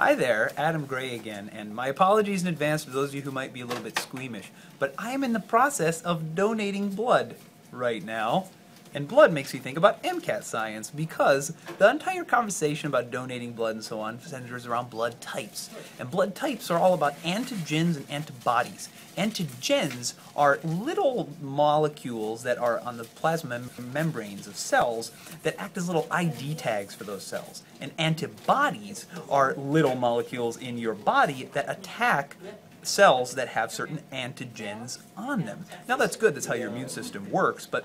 Hi there, Adam Grey again, and my apologies in advance to those of you who might be a little bit squeamish, but I am in the process of donating blood right now. And blood makes me think about MCAT science because the entire conversation about donating blood and so on centers around blood types. And blood types are all about antigens and antibodies. Antigens are little molecules that are on the plasma mem membranes of cells that act as little ID tags for those cells. And antibodies are little molecules in your body that attack cells that have certain antigens on them. Now that's good, that's how your immune system works, but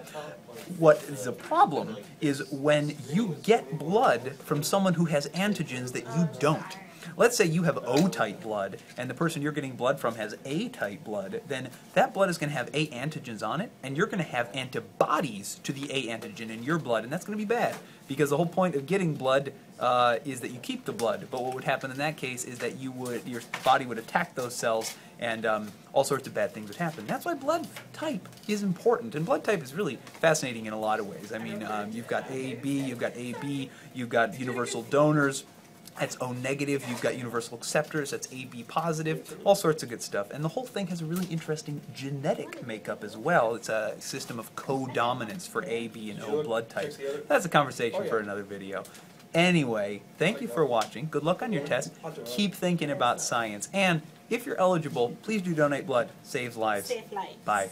what the problem is when you get blood from someone who has antigens that you don't. Let's say you have O-type blood and the person you're getting blood from has A-type blood, then that blood is going to have A antigens on it and you're going to have antibodies to the A antigen in your blood and that's going to be bad because the whole point of getting blood uh, is that you keep the blood. But what would happen in that case is that you would your body would attack those cells and um, all sorts of bad things would happen. That's why blood type is important. And blood type is really fascinating in a lot of ways. I mean, um, you've got AB, you've got AB, you've got universal donors, that's O negative, you've got universal acceptors, that's AB positive, all sorts of good stuff. And the whole thing has a really interesting genetic makeup as well. It's a system of co-dominance for A, B, and O blood types. That's a conversation for another video. Anyway, thank you for watching. Good luck on your test. Keep thinking about science. And if you're eligible, please do donate blood. Saves lives. Save lives. Bye.